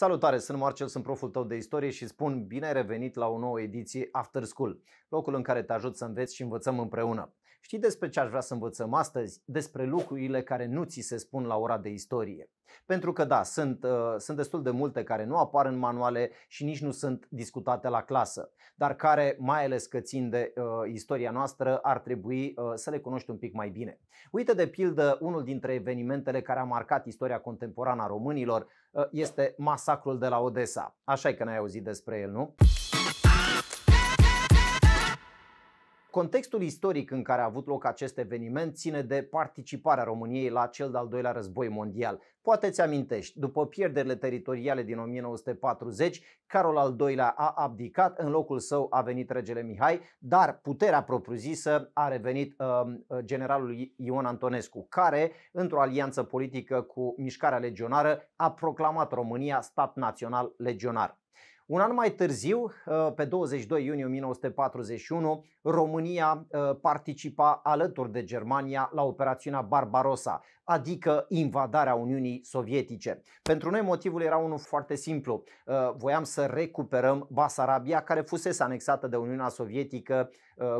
Salutare, sunt Marcel, sunt proful tău de istorie și spun bine ai revenit la o nouă ediție After School, locul în care te ajut să înveți și învățăm împreună. Știi despre ce aș vrea să învățăm astăzi? Despre lucrurile care nu ți se spun la ora de istorie. Pentru că da, sunt, uh, sunt destul de multe care nu apar în manuale și nici nu sunt discutate la clasă, dar care, mai ales că țin de uh, istoria noastră, ar trebui uh, să le cunoști un pic mai bine. Uite de pildă, unul dintre evenimentele care a marcat istoria contemporană a românilor uh, este masacrul de la Odessa. Așa e că n-ai auzit despre el, nu? Contextul istoric în care a avut loc acest eveniment ține de participarea României la cel de-al doilea război mondial. Poate ți amintești, după pierderile teritoriale din 1940, Carol al II-lea a abdicat, în locul său a venit regele Mihai, dar puterea propriu-zisă a revenit uh, generalul Ion Antonescu, care, într-o alianță politică cu mișcarea legionară, a proclamat România stat național legionar. Un an mai târziu, uh, pe 22 iunie 1941, România uh, participa alături de Germania la operațiunea Barbarossa, adică invadarea Uniunii Sovietice. Pentru noi motivul era unul foarte simplu. Uh, voiam să recuperăm Basarabia, care fusese anexată de Uniunea Sovietică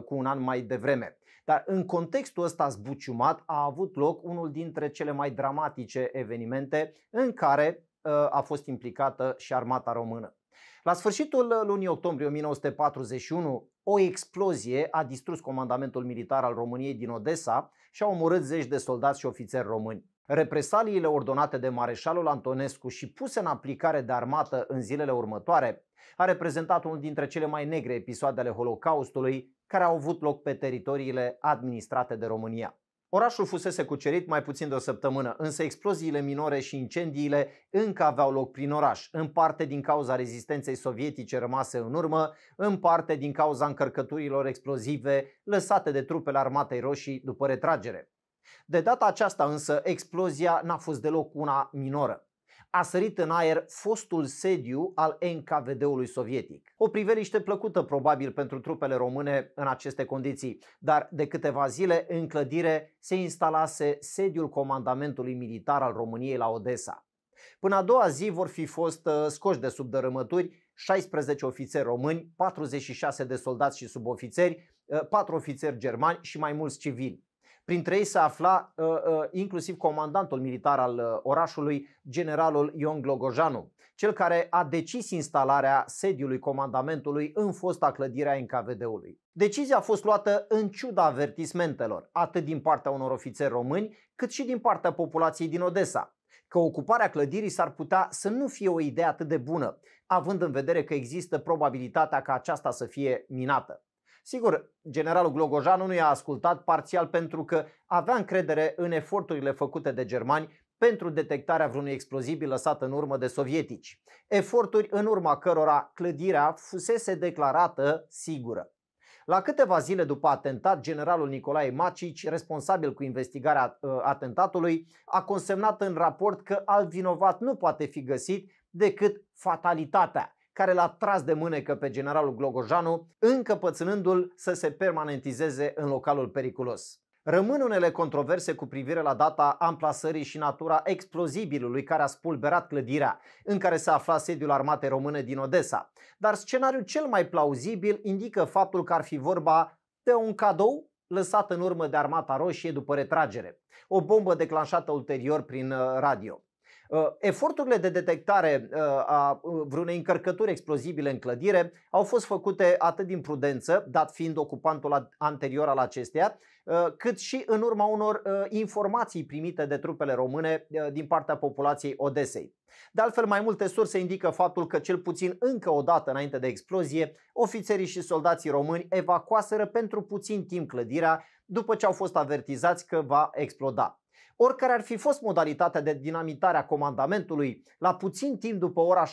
cu un an mai devreme. Dar în contextul ăsta zbuciumat a avut loc unul dintre cele mai dramatice evenimente în care a fost implicată și armata română. La sfârșitul lunii octombrie 1941, o explozie a distrus comandamentul militar al României din Odessa și a omorât zeci de soldați și ofițeri români. Represaliile ordonate de mareșalul Antonescu și puse în aplicare de armată în zilele următoare a reprezentat unul dintre cele mai negre episoade ale Holocaustului care au avut loc pe teritoriile administrate de România. Orașul fusese cucerit mai puțin de o săptămână, însă exploziile minore și incendiile încă aveau loc prin oraș, în parte din cauza rezistenței sovietice rămase în urmă, în parte din cauza încărcăturilor explozive lăsate de trupele armatei roșii după retragere. De data aceasta însă, explozia n-a fost deloc una minoră a sărit în aer fostul sediu al NKVD-ului sovietic. O priveliște plăcută probabil pentru trupele române în aceste condiții, dar de câteva zile în clădire se instalase sediul comandamentului militar al României la Odessa. Până a doua zi vor fi fost uh, scoși de sub dărâmături 16 ofițeri români, 46 de soldați și subofițeri, 4 uh, ofițeri germani și mai mulți civili. Printre ei se afla uh, uh, inclusiv comandantul militar al uh, orașului, generalul Ion Glogojanu, cel care a decis instalarea sediului comandamentului în fosta clădire a NKVD-ului. Decizia a fost luată în ciuda avertismentelor, atât din partea unor ofițeri români, cât și din partea populației din Odessa, că ocuparea clădirii s-ar putea să nu fie o idee atât de bună, având în vedere că există probabilitatea ca aceasta să fie minată. Sigur, generalul Glogojanu nu i-a ascultat parțial pentru că avea încredere în eforturile făcute de germani pentru detectarea vreunui explozibil lăsat în urmă de sovietici. Eforturi în urma cărora clădirea fusese declarată sigură. La câteva zile după atentat, generalul Nicolae Macici, responsabil cu investigarea uh, atentatului, a consemnat în raport că alt vinovat nu poate fi găsit decât fatalitatea care l-a tras de mânecă pe generalul Glogojanu, încăpățânându-l să se permanentizeze în localul periculos. Rămân unele controverse cu privire la data amplasării și natura explozibilului care a spulberat clădirea în care se afla sediul armatei române din Odessa, dar scenariul cel mai plauzibil indică faptul că ar fi vorba de un cadou lăsat în urmă de armata roșie după retragere, o bombă declanșată ulterior prin uh, radio. Uh, eforturile de detectare uh, a uh, vreunei încărcături explozibile în clădire au fost făcute atât din prudență, dat fiind ocupantul anterior al acesteia, cât și în urma unor informații primite de trupele române din partea populației Odesei. De altfel, mai multe surse indică faptul că cel puțin încă o dată înainte de explozie, ofițerii și soldații români evacuaseră pentru puțin timp clădirea după ce au fost avertizați că va exploda. Oricare ar fi fost modalitatea de dinamitare a comandamentului, la puțin timp după ora 17.45,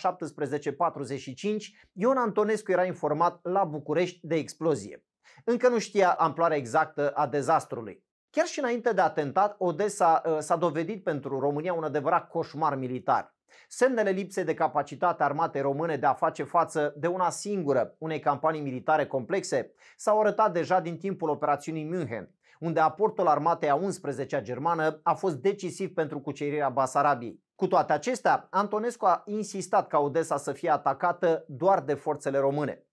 Ion Antonescu era informat la București de explozie. Încă nu știa amploarea exactă a dezastrului. Chiar și înainte de atentat, Odessa uh, s-a dovedit pentru România un adevărat coșmar militar. Semnele lipsei de capacitate armatei române de a face față de una singură unei campanii militare complexe s-au arătat deja din timpul operațiunii München, unde aportul armatei a 11-a germană a fost decisiv pentru cucerirea Basarabiei. Cu toate acestea, Antonescu a insistat ca Odessa să fie atacată doar de forțele române.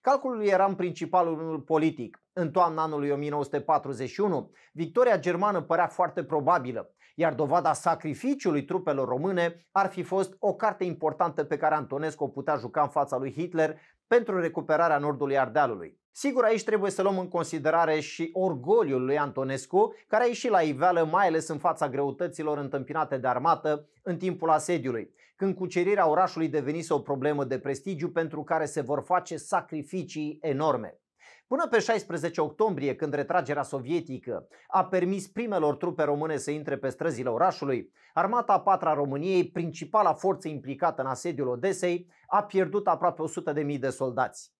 Calculul era în principal unul politic. În toamna anului 1941, victoria germană părea foarte probabilă, iar dovada sacrificiului trupelor române ar fi fost o carte importantă pe care Antonescu o putea juca în fața lui Hitler pentru recuperarea nordului Ardealului. Sigur, aici trebuie să luăm în considerare și orgoliul lui Antonescu, care a ieșit la iveală mai ales în fața greutăților întâmpinate de armată în timpul asediului, când cucerirea orașului devenise o problemă de prestigiu pentru care se vor face sacrificii enorme. Până pe 16 octombrie, când retragerea sovietică a permis primelor trupe române să intre pe străzile orașului, armata a patra României, principala forță implicată în asediul Odesei, a pierdut aproape 100.000 de soldați.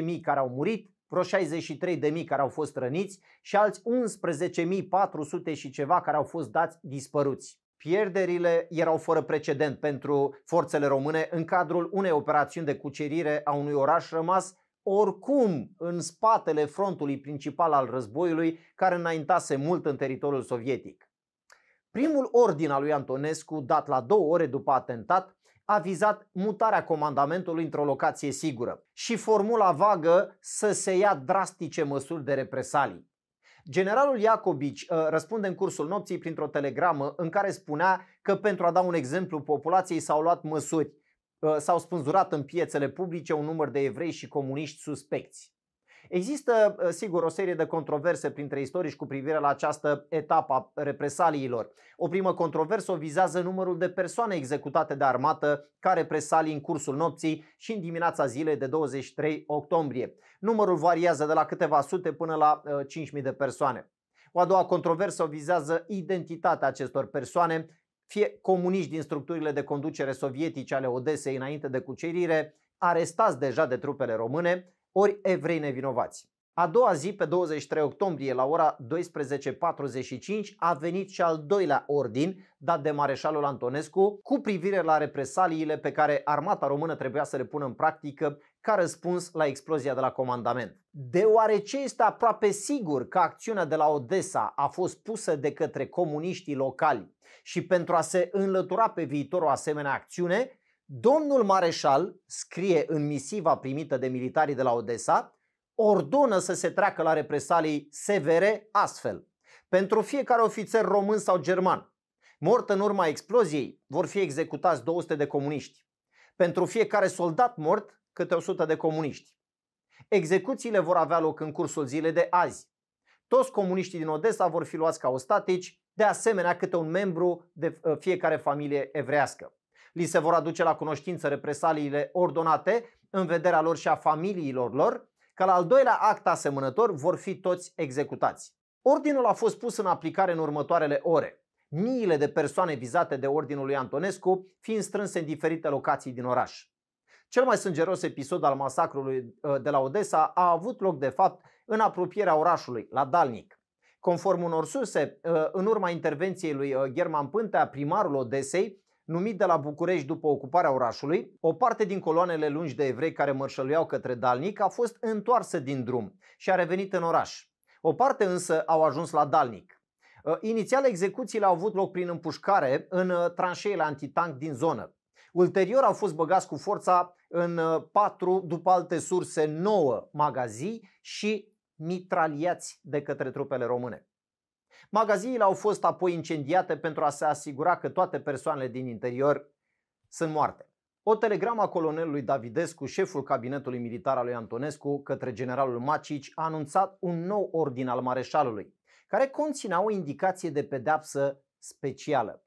17.000 care au murit, vreo 63.000 care au fost răniți și alți 11.400 și ceva care au fost dați dispăruți. Pierderile erau fără precedent pentru forțele române în cadrul unei operațiuni de cucerire a unui oraș rămas oricum în spatele frontului principal al războiului care înaintase mult în teritoriul sovietic. Primul ordin al lui Antonescu, dat la două ore după atentat, a vizat mutarea comandamentului într-o locație sigură și formula vagă să se ia drastice măsuri de represalii. Generalul Iacobici uh, răspunde în cursul nopții printr-o telegramă în care spunea că pentru a da un exemplu populației s-au luat măsuri, uh, s-au spânzurat în piețele publice un număr de evrei și comuniști suspecți. Există, ă, sigur, o serie de controverse printre istorici cu privire la această etapă a represaliilor. O primă controversă o vizează numărul de persoane executate de armată ca represalii în cursul nopții și în dimineața zilei de 23 octombrie. Numărul variază de la câteva sute până la 5.000 ă, de persoane. O a doua controversă o vizează identitatea acestor persoane, fie comuniști din structurile de conducere sovietice ale Odesei înainte de cucerire, arestați deja de trupele române, ori evrei nevinovați. A doua zi, pe 23 octombrie, la ora 12.45, a venit și al doilea ordin dat de mareșalul Antonescu cu privire la represaliile pe care armata română trebuia să le pună în practică ca răspuns la explozia de la comandament. Deoarece este aproape sigur că acțiunea de la Odessa a fost pusă de către comuniștii locali și pentru a se înlătura pe viitor o asemenea acțiune, Domnul Mareșal scrie în misiva primită de militarii de la Odessa, ordonă să se treacă la represalii severe astfel. Pentru fiecare ofițer român sau german mort în urma exploziei vor fi executați 200 de comuniști. Pentru fiecare soldat mort, câte 100 de comuniști. Execuțiile vor avea loc în cursul zilei de azi. Toți comuniștii din Odessa vor fi luați ca ostatici, de asemenea câte un membru de uh, fiecare familie evrească li se vor aduce la cunoștință represaliile ordonate în vederea lor și a familiilor lor, că la al doilea act asemănător vor fi toți executați. Ordinul a fost pus în aplicare în următoarele ore. Miile de persoane vizate de ordinul lui Antonescu fiind strânse în diferite locații din oraș. Cel mai sângeros episod al masacrului uh, de la Odessa a avut loc de fapt în apropierea orașului, la Dalnic. Conform unor surse, uh, în urma intervenției lui uh, German Pântea, primarul Odesei, numit de la București după ocuparea orașului, o parte din coloanele lungi de evrei care mărșăluiau către Dalnic a fost întoarsă din drum și a revenit în oraș. O parte însă au ajuns la Dalnic. Uh, inițial execuțiile au avut loc prin împușcare în uh, tranșeile antitank din zonă. Ulterior au fost băgați cu forța în uh, patru, după alte surse, nouă magazii și mitraliați de către trupele române. Magaziile au fost apoi incendiate pentru a se asigura că toate persoanele din interior sunt moarte. O telegramă a colonelului Davidescu, șeful cabinetului militar al lui Antonescu, către generalul Macici, a anunțat un nou ordin al mareșalului, care conținea o indicație de pedeapsă specială.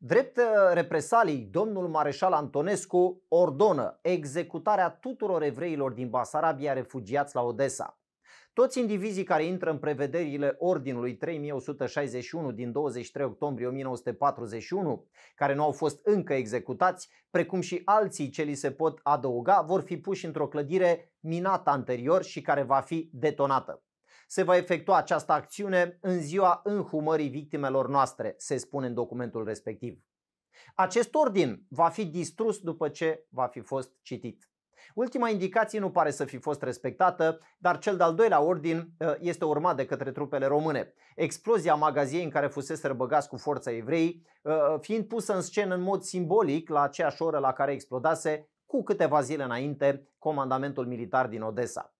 Drept uh, represalii, domnul mareșal Antonescu ordonă executarea tuturor evreilor din Basarabia refugiați la Odessa. Toți indivizii care intră în prevederile Ordinului 3161 din 23 octombrie 1941, care nu au fost încă executați, precum și alții ce li se pot adăuga, vor fi puși într-o clădire minată anterior și care va fi detonată. Se va efectua această acțiune în ziua înhumării victimelor noastre, se spune în documentul respectiv. Acest ordin va fi distrus după ce va fi fost citit. Ultima indicație nu pare să fi fost respectată, dar cel de-al doilea ordin uh, este urmat de către trupele române. Explozia magaziei în care fusese băgați cu forța evrei, uh, fiind pusă în scenă în mod simbolic la aceeași oră la care explodase cu câteva zile înainte comandamentul militar din Odessa.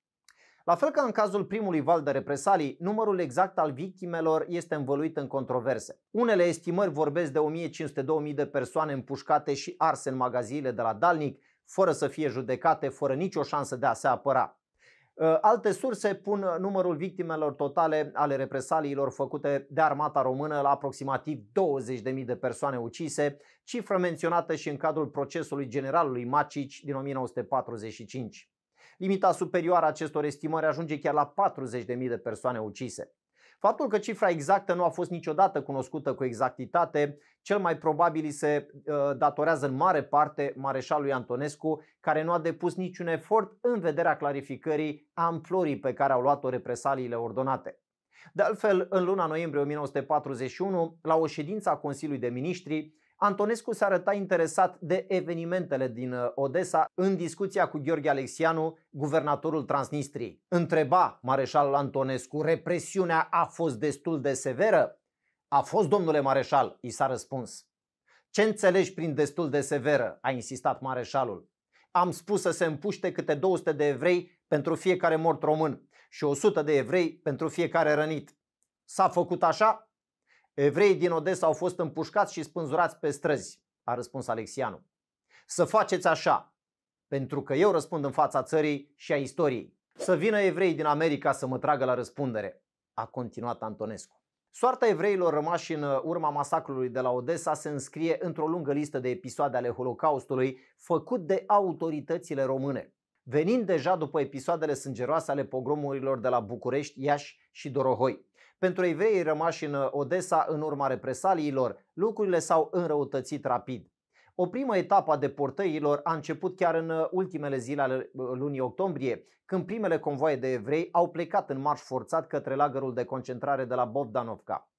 La fel ca în cazul primului val de represalii, numărul exact al victimelor este învăluit în controverse. Unele estimări vorbesc de 1500-2000 de persoane împușcate și arse în magaziile de la Dalnic, fără să fie judecate, fără nicio șansă de a se apăra. Uh, alte surse pun numărul victimelor totale ale represaliilor făcute de armata română la aproximativ 20.000 de persoane ucise, cifră menționată și în cadrul procesului generalului Macici din 1945. Limita superioară a acestor estimări ajunge chiar la 40.000 de persoane ucise. Faptul că cifra exactă nu a fost niciodată cunoscută cu exactitate, cel mai probabil se uh, datorează în mare parte mareșalului Antonescu, care nu a depus niciun efort în vederea clarificării amplorii pe care au luat-o represaliile ordonate. De altfel, în luna noiembrie 1941, la o ședință a Consiliului de Ministri, Antonescu se arăta interesat de evenimentele din uh, Odessa în discuția cu Gheorghe Alexianu, guvernatorul Transnistriei. Întreba mareșalul Antonescu, represiunea a fost destul de severă? A fost, domnule mareșal, i s-a răspuns. Ce înțelegi prin destul de severă? a insistat mareșalul. Am spus să se împuște câte 200 de evrei pentru fiecare mort român și 100 de evrei pentru fiecare rănit. S-a făcut așa? Evreii din Odessa au fost împușcați și spânzurați pe străzi, a răspuns Alexianu. Să faceți așa, pentru că eu răspund în fața țării și a istoriei. Să vină evrei din America să mă tragă la răspundere, a continuat Antonescu. Soarta evreilor rămași în urma masacrului de la Odessa se înscrie într-o lungă listă de episoade ale Holocaustului făcut de autoritățile române. Venind deja după episoadele sângeroase ale pogromurilor de la București, Iași și Dorohoi. Pentru evrei rămași în Odessa în urma represaliilor, lucrurile s-au înrăutățit rapid. O primă etapă a deportărilor a început chiar în ultimele zile ale lunii octombrie, când primele convoaie de evrei au plecat în marș forțat către lagărul de concentrare de la Bogdanovka.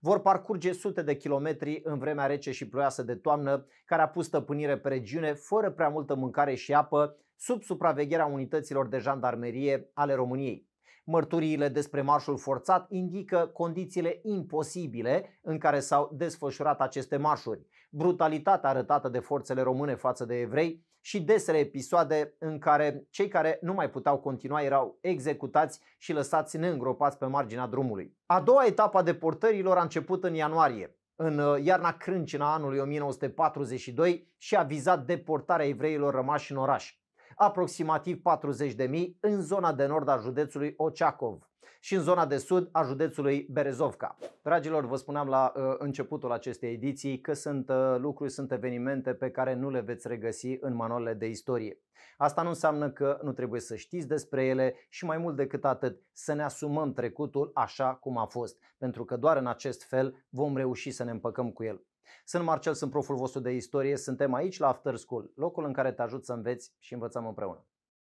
Vor parcurge sute de kilometri în vremea rece și ploioasă de toamnă, care a pus stăpânire pe regiune fără prea multă mâncare și apă, sub supravegherea unităților de jandarmerie ale României. Mărturiile despre marșul forțat indică condițiile imposibile în care s-au desfășurat aceste marșuri, brutalitatea arătată de forțele române față de evrei și desele episoade în care cei care nu mai puteau continua erau executați și lăsați neîngropați pe marginea drumului. A doua etapă a deportărilor a început în ianuarie, în uh, iarna crâncină a anului 1942 și a vizat deportarea evreilor rămași în oraș aproximativ 40.000 în zona de nord a județului Oceacov și în zona de sud a județului Berezovca. Dragilor, vă spuneam la uh, începutul acestei ediții că sunt uh, lucruri, sunt evenimente pe care nu le veți regăsi în manualele de istorie. Asta nu înseamnă că nu trebuie să știți despre ele și mai mult decât atât să ne asumăm trecutul așa cum a fost, pentru că doar în acest fel vom reuși să ne împăcăm cu el. Sunt Marcel, sunt proful vostru de istorie, suntem aici la After School, locul în care te ajut să înveți și învățăm împreună.